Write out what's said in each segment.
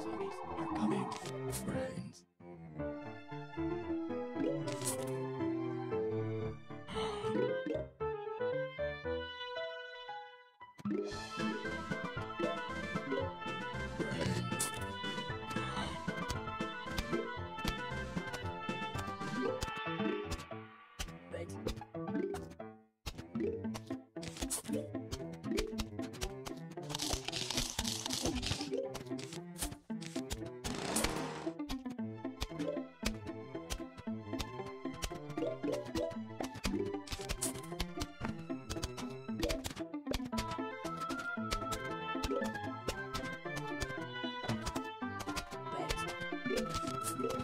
Zombies are coming. Brains. Yeah.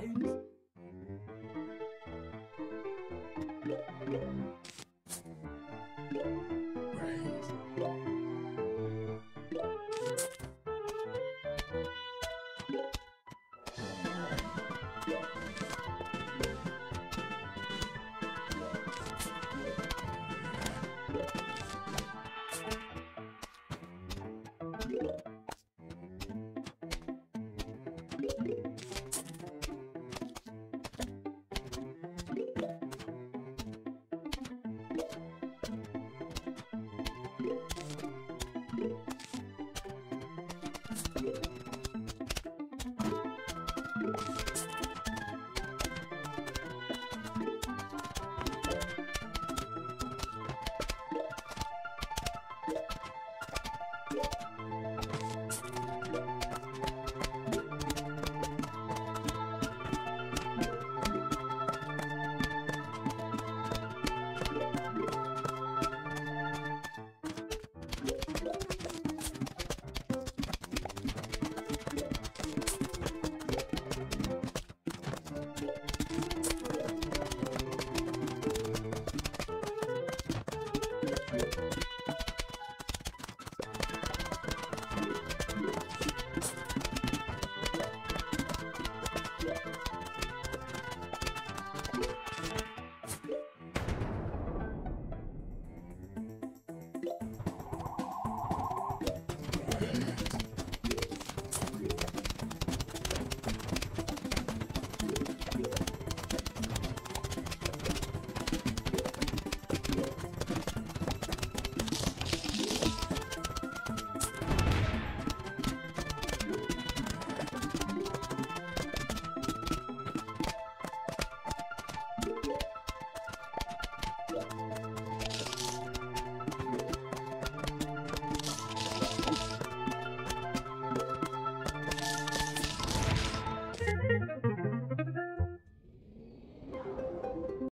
Thank you.